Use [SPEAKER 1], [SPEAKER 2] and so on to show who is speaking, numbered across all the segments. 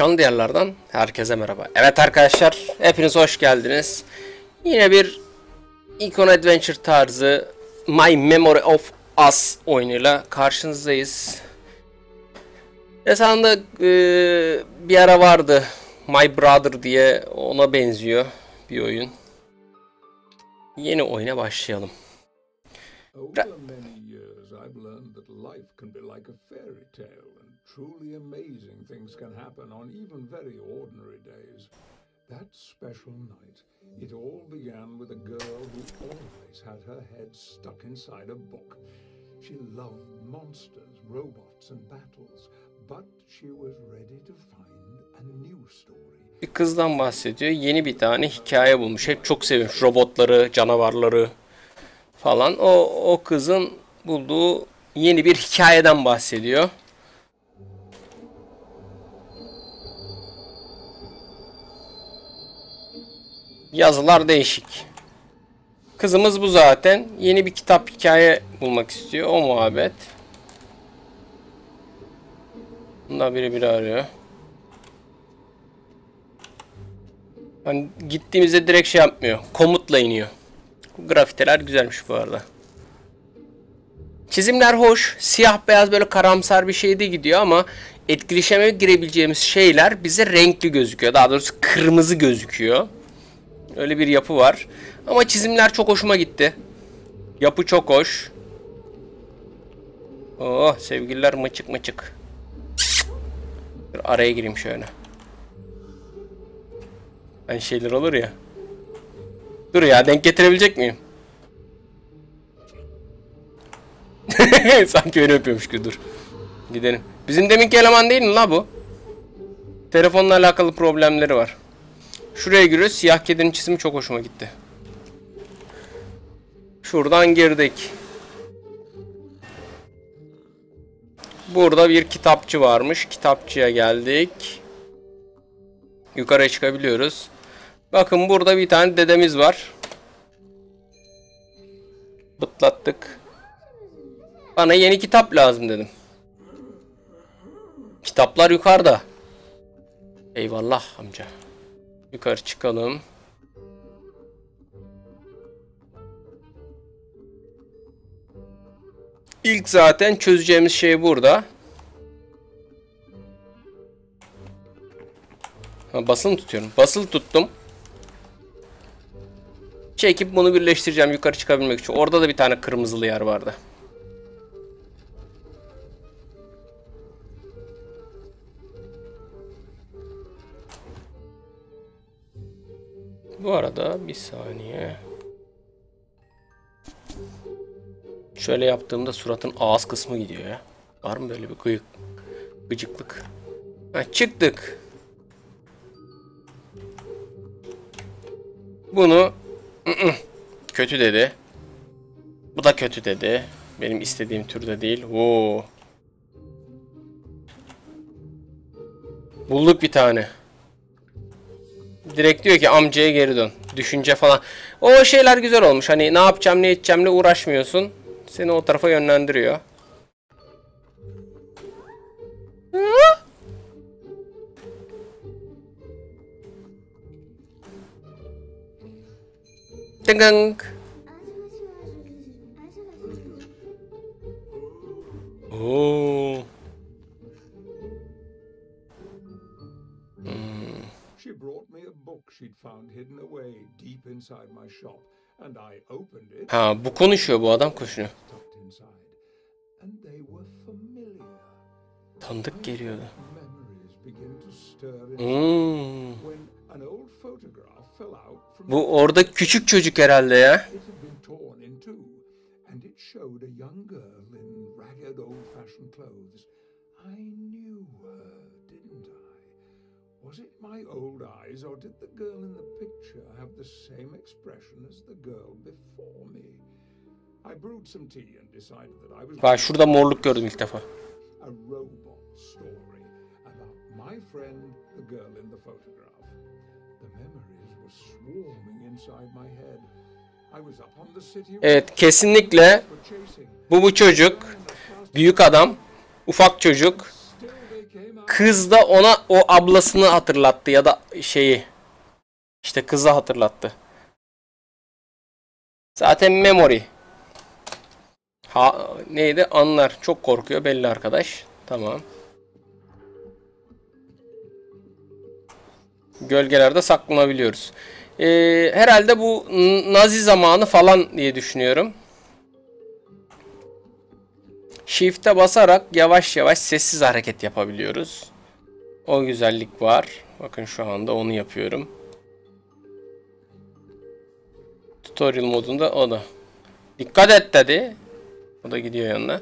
[SPEAKER 1] Akşam diyarlardan herkese merhaba. Evet arkadaşlar hepiniz hoş geldiniz. Yine bir Icon Adventure tarzı My Memory of Us oyunuyla karşınızdayız. Esasında e, bir ara vardı My Brother diye ona benziyor bir oyun. Yeni oyuna başlayalım.
[SPEAKER 2] Over truly amazing things can happen on even very ordinary days. That special night, it all began with a girl who always had her head stuck inside a book. She loved monsters, robots, and battles, but she was ready to find a new story.
[SPEAKER 1] Bir kızdan bahsediyor. Yeni bir tane hikaye bulmuş. Hep çok sevmiş robotları, canavarları falan. O, o kızın bulduğu yeni bir hikayeden bahsediyor. Yazılar değişik. Kızımız bu zaten. Yeni bir kitap hikaye bulmak istiyor. O muhabbet. Bundan biri biri arıyor. Hani gittiğimizde direkt şey yapmıyor. Komutla iniyor. Bu grafiteler güzelmiş bu arada. Çizimler hoş. Siyah beyaz böyle karamsar bir şeyde gidiyor ama etkileşime girebileceğimiz şeyler bize renkli gözüküyor. Daha doğrusu kırmızı gözüküyor. Öyle bir yapı var. Ama çizimler çok hoşuma gitti. Yapı çok hoş. Oh sevgililer mıçık mıçık. Araya gireyim şöyle. Hani şeyler olur ya. Dur ya denk getirebilecek miyim? Sanki öyle yapıyormuş gibi dur. Gidelim. Bizim deminki eleman değil mi la bu? Telefonla alakalı problemleri var. Şuraya giriyoruz. Siyah kedinin çizimi çok hoşuma gitti. Şuradan girdik. Burada bir kitapçı varmış. Kitapçıya geldik. Yukarıya çıkabiliyoruz. Bakın burada bir tane dedemiz var. Bıtlattık. Bana yeni kitap lazım dedim. Kitaplar yukarıda. Eyvallah amca. Yukarı çıkalım. İlk zaten çözeceğimiz şey burada. Ha, basılı tutuyorum. Basılı tuttum. Çekip bunu birleştireceğim yukarı çıkabilmek için. Orada da bir tane kırmızılı yer vardı. Bu arada bir saniye. Şöyle yaptığımda suratın ağız kısmı gidiyor ya. Var mı böyle bir gıyık, gıcıklık? Ha, çıktık. Bunu ı-ı, kötü dedi. Bu da kötü dedi. Benim istediğim türde değil. Oo. Bulduk bir tane. Direkt diyor ki amcaya geri dön. Düşünce falan. O şeyler güzel olmuş. Hani ne yapacağım ne edeceğimle uğraşmıyorsun. Seni o tarafa yönlendiriyor. Tıngıng. Oo.
[SPEAKER 2] She'd found hidden away deep inside my shop, and I opened it,
[SPEAKER 1] Ha bu konuşuyor bu adam
[SPEAKER 2] inside, and they were familiar.
[SPEAKER 1] Tanıdık geliyordu. Hmm.
[SPEAKER 2] old
[SPEAKER 1] Bu orada küçük çocuk herhalde ya.
[SPEAKER 2] And it showed a young girl in ragged old-fashioned clothes. I knew? Was it my old eyes, or did the girl in the picture have the same expression as the girl before me? I brewed some tea and decided that I was
[SPEAKER 1] Bak şurada morluk gördüm ilk defa.
[SPEAKER 2] a robot story about my friend, the girl in the photograph. The memories were swarming inside my head. I was up on the city
[SPEAKER 1] Evet kesinlikle bu bu çocuk. Büyük adam. Ufak çocuk. Kız da ona o ablasını hatırlattı ya da şeyi. İşte kızı hatırlattı. Zaten memory. Ha neydi? Anlar. Çok korkuyor belli arkadaş. Tamam. Gölgelerde saklanabiliyoruz. Ee, herhalde bu Nazi zamanı falan diye düşünüyorum. Shift'e basarak yavaş yavaş sessiz hareket yapabiliyoruz. O güzellik var. Bakın şu anda onu yapıyorum. Tutorial modunda o da. Dikkat et dedi. O da gidiyor yanına.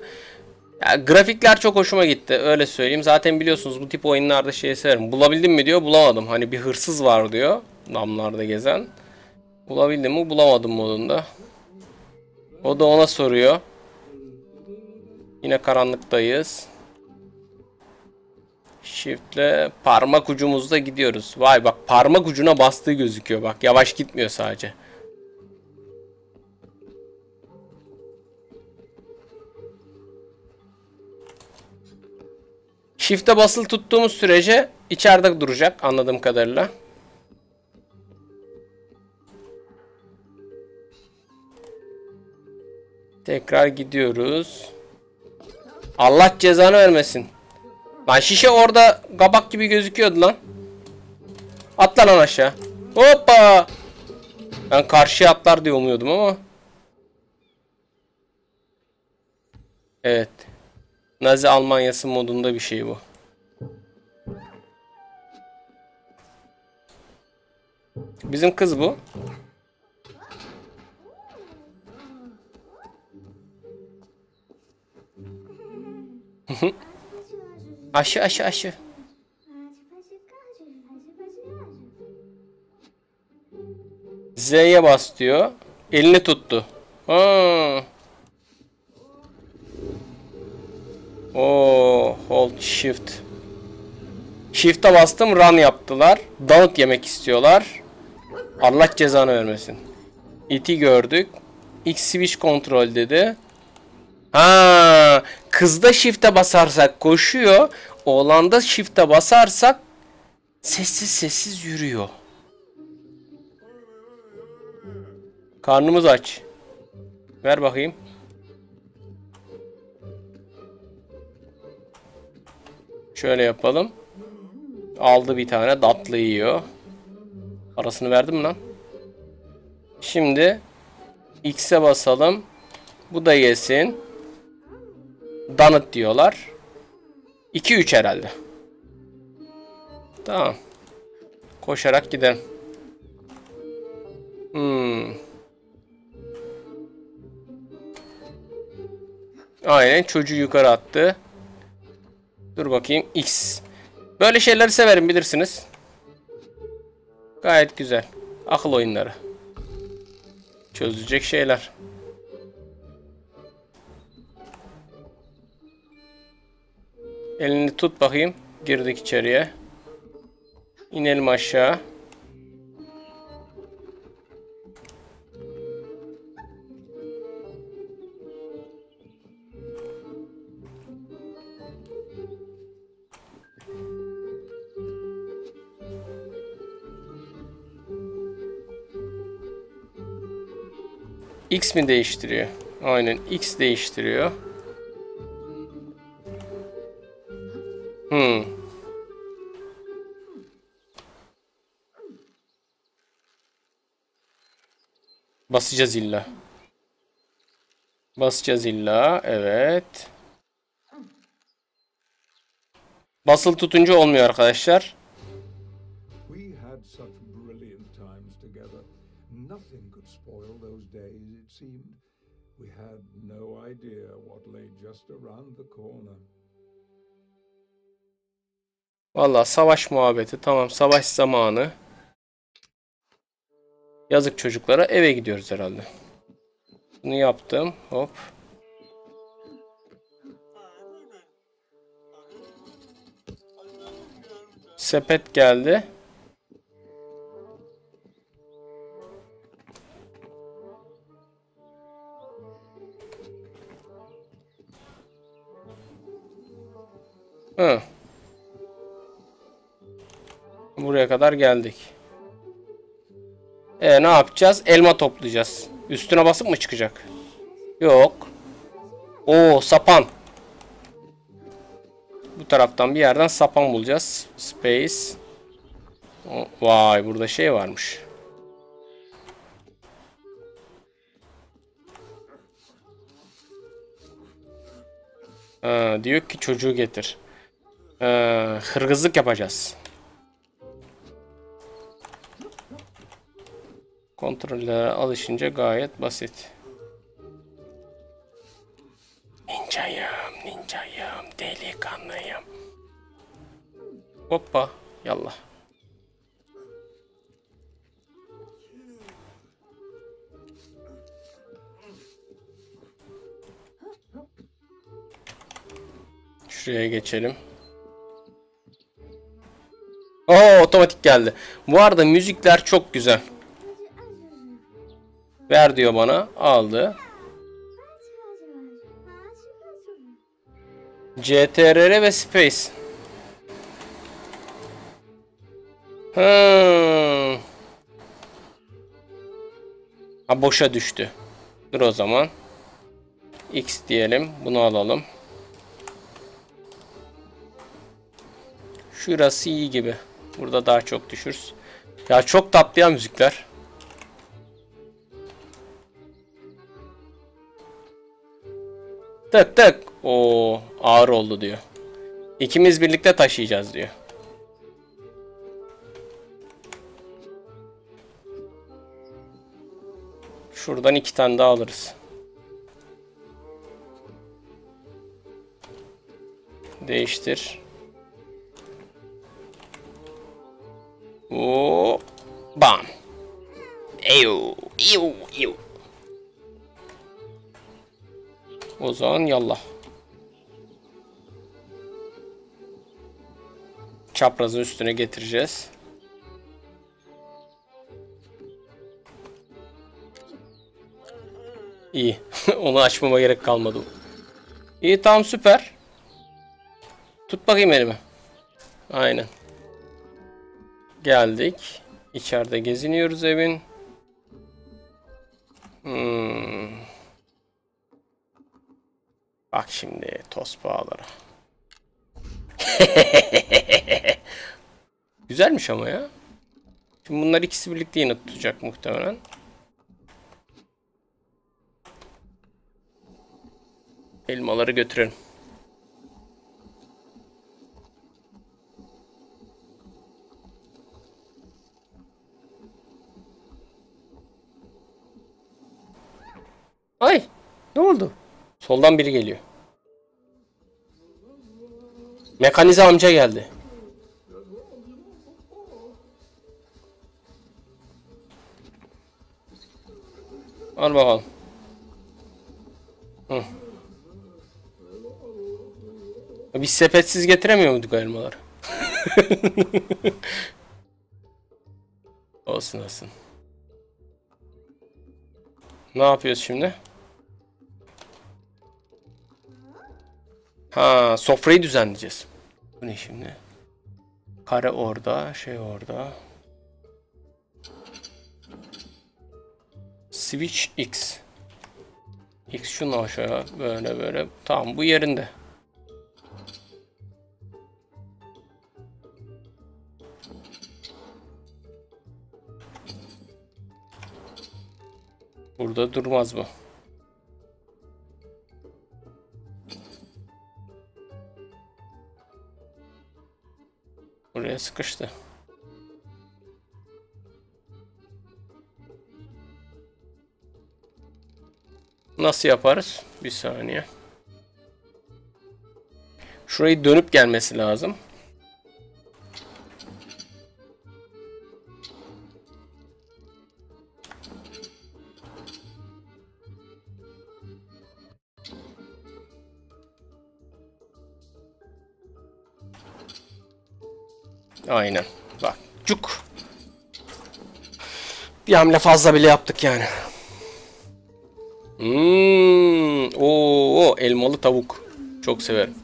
[SPEAKER 1] Ya, grafikler çok hoşuma gitti. Öyle söyleyeyim. Zaten biliyorsunuz bu tip oyunlarda şey severim. Bulabildim mi diyor. Bulamadım. Hani bir hırsız var diyor. Damlarda gezen. Bulabildim mi? Bulamadım modunda. O da ona soruyor. Yine karanlıktayız. Shift'le parmak ucumuzda gidiyoruz. Vay bak parmak ucuna bastığı gözüküyor. Bak yavaş gitmiyor sadece. Shift'e basılı tuttuğumuz sürece içeride duracak anladığım kadarıyla. Tekrar gidiyoruz. Allah cezanı vermesin. Lan şişe orada kabak gibi gözüküyordu lan. Atla lan aşağı. Hoppa. Ben karşıya atlar diye umuyordum ama. Evet. Nazi Almanyası modunda bir şey bu. Bizim kız bu. Aşı aşı aşı. Z'ye bas diyor. Elini tuttu. Ha. Oo, hold shift. Shift'e bastım run yaptılar. Donut yemek istiyorlar. Allah cezanı vermesin. İti gördük. X switch kontrol dedi. Ha, kızda shift'e basarsak koşuyor. Oğlanda shift'e basarsak sessiz sessiz yürüyor. Karnımız aç. Ver bakayım. Şöyle yapalım. Aldı bir tane datlı yiyor. Parasını verdim lan? Şimdi X'e basalım. Bu da yesin. Donut diyorlar. 2-3 herhalde. Tamam. Koşarak gidelim. Hmm. Aynen çocuğu yukarı attı. Dur bakayım. X. Böyle şeyleri severim bilirsiniz. Gayet güzel. Akıl oyunları. Çözülecek şeyler. Elini tut bakayım. Girdik içeriye. İnelim aşağı. X mi değiştiriyor? Aynen X değiştiriyor. Basacağız illa. Basacağız illa. Evet. Basılı tutunca olmuyor arkadaşlar. Valla savaş muhabbeti. Tamam savaş zamanı. Yazık çocuklara. Eve gidiyoruz herhalde. Bunu yaptım. Hop. Sepet geldi. Hı. Buraya kadar geldik. E ne yapacağız? Elma toplayacağız. Üstüne basıp mı çıkacak? Yok. Oo sapan. Bu taraftan bir yerden sapan bulacağız. Space. Vay burada şey varmış. Ha, diyor ki çocuğu getir. Ee, hırgızlık yapacağız. Kontrollere alışınca gayet basit. Ninjayım, ninjayım, delikanlıyım. Hoppa, yallah. Şuraya geçelim. Oo otomatik geldi. Bu arada müzikler çok güzel. Ver diyor bana. Aldı. CTRL ve Space. Hmm. Ha boşa düştü. Dur o zaman. X diyelim. Bunu alalım. Şurası iyi gibi. Burada daha çok düşürüz. Ya çok tatlı ya müzikler. Tık tık. O ağır oldu diyor. İkimiz birlikte taşıyacağız diyor. Şuradan iki tane daha alırız. Değiştir. Oo, bam. Eyo, eyo, eyo. O zaman yallah. Çaprazın üstüne getireceğiz. İyi. Onu açmama gerek kalmadı. İyi tamam süper. Tut bakayım elimi. Aynen. Geldik. İçeride geziniyoruz evin. Hmm. Bak şimdi toz bağları. Güzelmiş ama ya. Şimdi bunlar ikisi birlikte yine tutacak muhtemelen. Elmaları götürelim. Ay! Ne oldu? Soldan biri geliyor. Mekanize amca geldi. Al bakalım. Hı. Biz sepetsiz getiremiyor muyduk elmaları? olsun olsun. Ne yapıyoruz şimdi? Ha, sofrayı düzenleyeceğiz. Bu ne şimdi? Kare orada, şey orada. Switch X. X şunu aşağı böyle böyle. Tamam bu yerinde. Burada durmaz bu. Buraya sıkıştı. Nasıl yaparız? Bir saniye. Şurayı dönüp gelmesi lazım. Aynen. Bak. Cuk. Bir hamle fazla bile yaptık yani. Hmm. Oo, elmalı tavuk. Çok severim.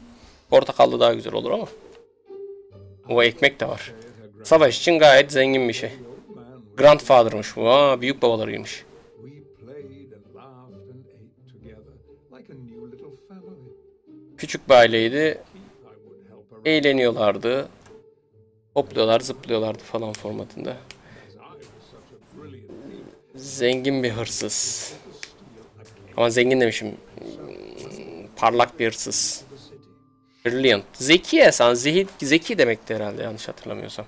[SPEAKER 1] Portakallı daha güzel olur ama. O ekmek de var. Savaş için gayet zengin bir şey. Grandfather'mış bu. Aa, büyük babalarıymış. Küçük bir aileydi. Eğleniyorlardı. Hopluyorlar, zıplıyorlardı falan formatında. Zengin bir hırsız. Ama zengin demişim. Parlak bir hırsız. Brilliant. Zeki esan. Zeki, zeki demekti herhalde yanlış hatırlamıyorsam.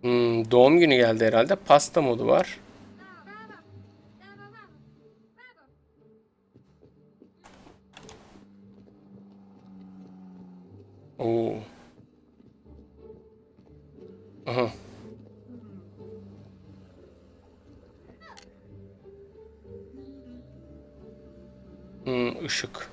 [SPEAKER 1] Hmm, doğum günü geldi herhalde. Pasta modu var. Oo. Aha. Hmm, ışık.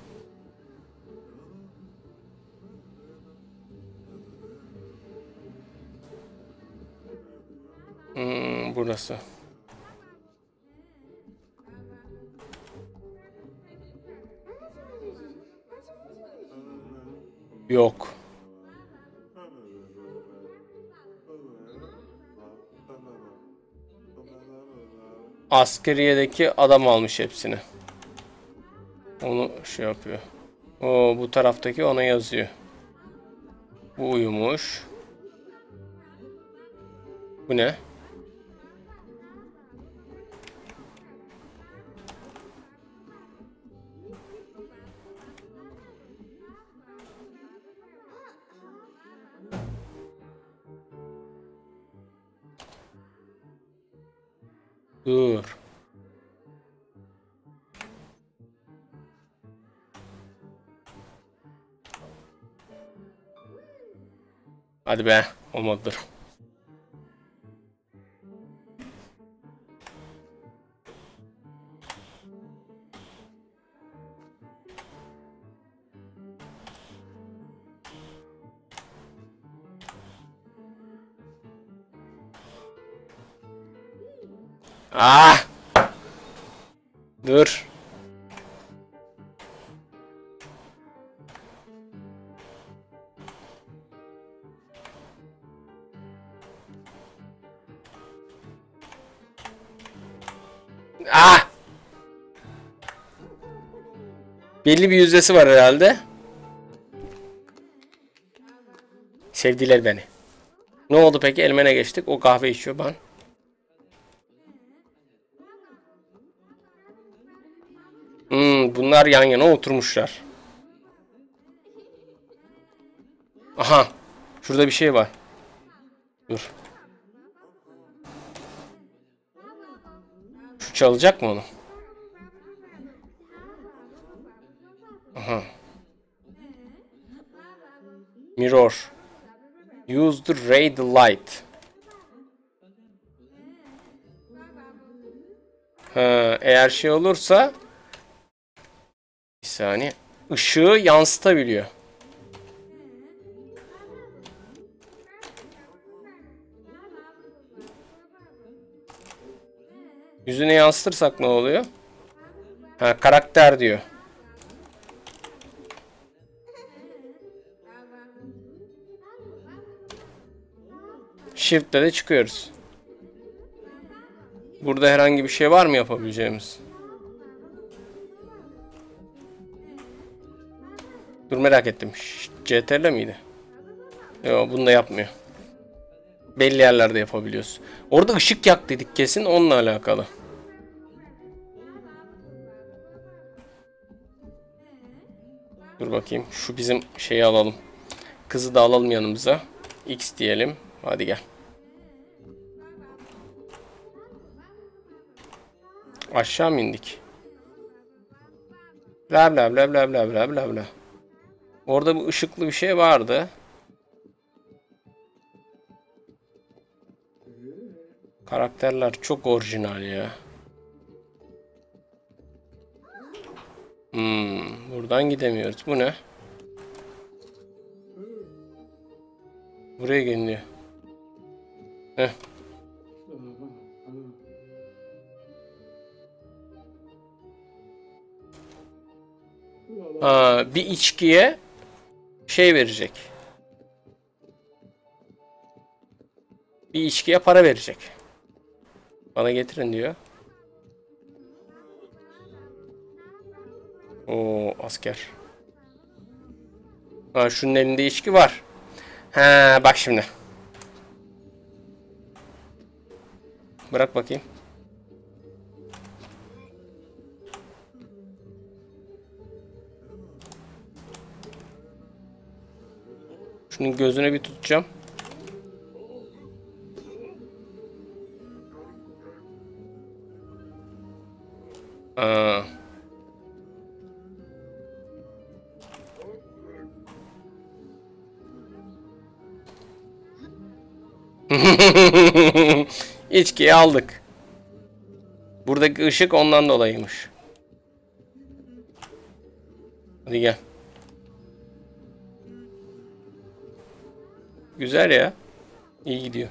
[SPEAKER 1] Hmm, burası. Yok. Askeriyedeki adam almış hepsini. Onu şey yapıyor. O bu taraftaki ona yazıyor. Bu uyumuş. Bu ne? Hadi be. Olmadı dur. Ah! Dur. Belli bir yüzdesi var herhalde. Sevdiler beni. Ne oldu peki? Elmene geçtik. O kahve içiyor ben. Hmm, bunlar yan yana oturmuşlar. Aha. Şurada bir şey var. Dur. Şu çalacak mı onu? Aha. Mirror. Use the ray light. Ha, eğer şey olursa bir saniye. Işığı yansıtabiliyor. Yüzüne yansıtırsak ne oluyor? Ha karakter diyor. Shift'le de çıkıyoruz. Burada herhangi bir şey var mı yapabileceğimiz? Dur merak ettim. CTRL miydi? Yok bunu da yapmıyor. Belli yerlerde yapabiliyoruz. Orada ışık yak dedik kesin onunla alakalı. Dur bakayım. Şu bizim şeyi alalım. Kızı da alalım yanımıza. X diyelim. Hadi gel. Aşağı mı indik? Bla bla bla bla bla bla bla bla. Orada bir ışıklı bir şey vardı. Karakterler çok orijinal ya. Hmm, buradan gidemiyoruz. Bu ne? Buraya geliniyor. Heh. Aa, bir içkiye şey verecek. Bir içkiye para verecek. Bana getirin diyor. O asker. Ha şunun elinde içki var. Ha bak şimdi. Bırak bakayım. Şunun gözüne bir tutacağım. Aa. İçkiyi aldık. Buradaki ışık ondan dolayıymış. Hadi gel. Güzel ya. İyi gidiyor.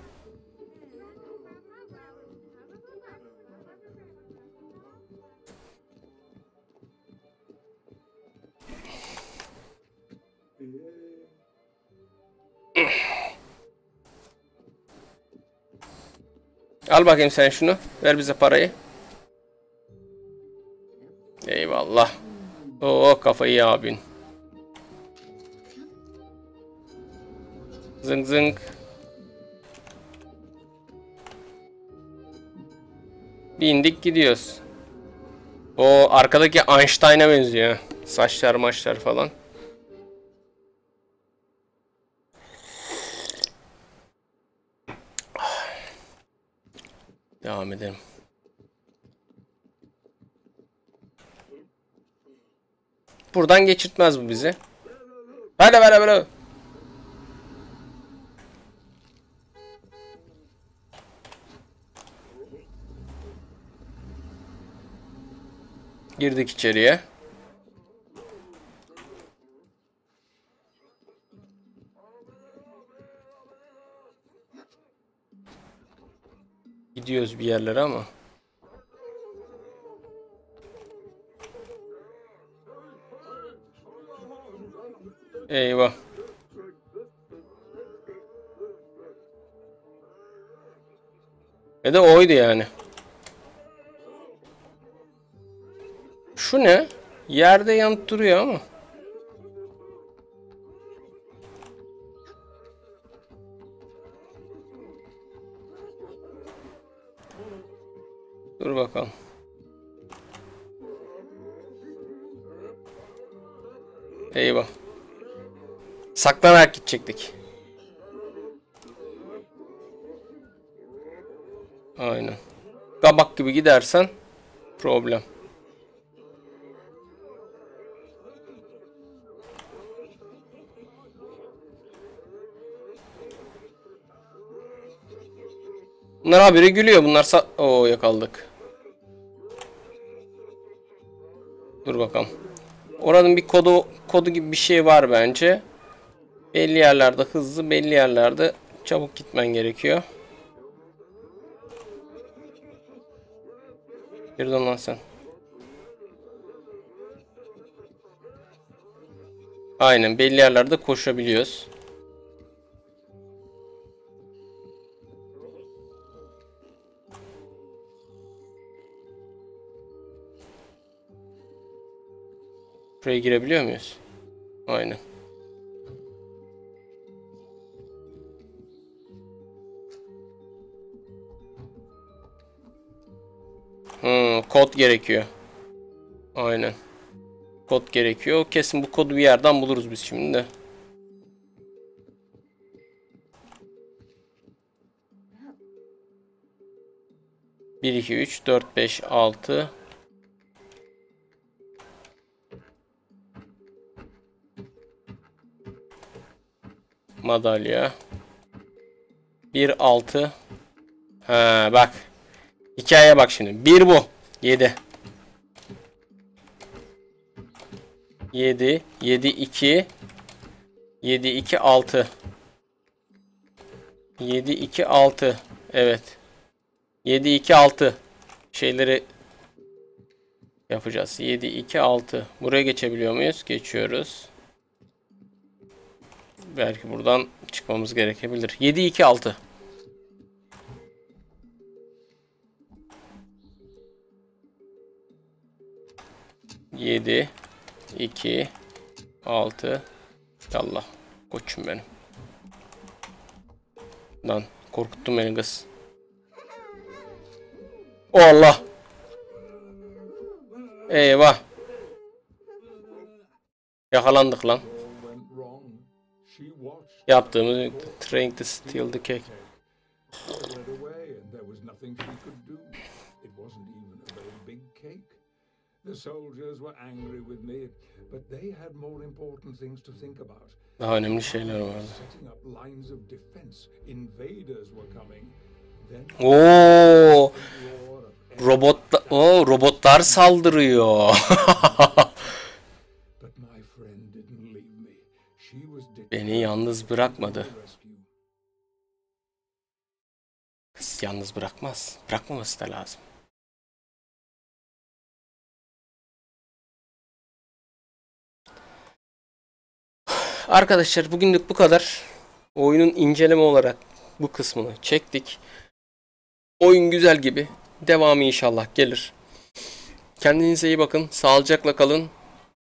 [SPEAKER 1] Al bakayım sen şunu. Ver bize parayı. Eyvallah. Oo kafayı abin. Zıng zıng. Bindik gidiyoruz. O arkadaki Einstein'a benziyor. Saçlar maçlar falan. Devam edelim. Buradan geçirtmez bu bizi. Böyle böyle böyle. Girdik içeriye. Gidiyoruz bir yerlere ama. Eyvah. Ve de oydu yani. Şu ne? Yerde yanıp duruyor ama. Dur bakalım. Eyvah. Saklanarak gidecektik. Aynen. Kabak gibi gidersen problem. Bunlar habire gülüyor. Bunlar sa... Oo yakaladık. Dur bakalım. Oranın bir kodu kodu gibi bir şey var bence. Belli yerlerde hızlı, belli yerlerde çabuk gitmen gerekiyor. Birden lan sen. Aynen belli yerlerde koşabiliyoruz. Buraya girebiliyor muyuz? Aynen. Hmm, kod gerekiyor. Aynen. Kod gerekiyor. Kesin bu kodu bir yerden buluruz biz şimdi de. Bir, iki, üç, dört, beş, altı. Madalya. Bir altı. Ha bak. Hikayeye bak şimdi. Bir bu. Yedi. Yedi. Yedi iki. Yedi iki altı. Yedi iki altı. Evet. Yedi iki altı. Şeyleri yapacağız. 7, 2, 6. Buraya geçebiliyor muyuz? Geçiyoruz. Belki buradan çıkmamız gerekebilir. 7, 2, 6. Yedi, iki, altı. Yallah. Koçum benim. Lan korkuttun beni kız. O Allah. Eyvah. Yakalandık lan. Yaptığımız trying to steal the cake. Daha önemli şeyler vardı. Oo, robot o robotlar saldırıyor. Beni yalnız bırakmadı. Kız yalnız bırakmaz. Bırakmaması da lazım. Arkadaşlar bugünlük bu kadar. Oyunun inceleme olarak bu kısmını çektik. Oyun güzel gibi. Devamı inşallah gelir. Kendinize iyi bakın. Sağlıcakla kalın.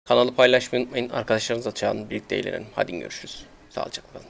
[SPEAKER 1] Kanalı paylaşmayı unutmayın. Arkadaşlarınızla çağırın. Birlikte eğlenelim. Hadi görüşürüz. Sağlıcakla kalın.